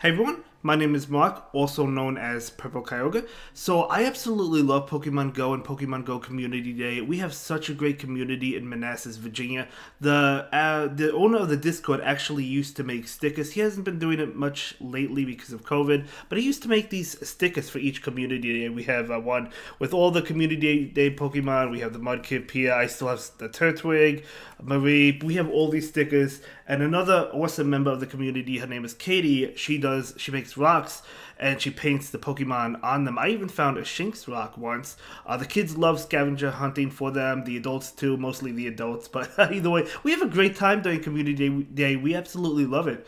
Hey everyone, my name is Mark, also known as Purple Kyogre. So I absolutely love Pokemon Go and Pokemon Go Community Day. We have such a great community in Manassas, Virginia. The uh, the owner of the Discord actually used to make stickers. He hasn't been doing it much lately because of COVID, but he used to make these stickers for each community day. We have uh, one with all the community day Pokemon. We have the Mudkip, Pia. I still have the Turtwig, Marie. We have all these stickers. And another awesome member of the community, her name is Katie. She does she makes rocks and she paints the Pokemon on them. I even found a Shinx rock once. Uh, the kids love scavenger hunting for them, the adults too, mostly the adults. But either way, we have a great time during Community Day. We absolutely love it.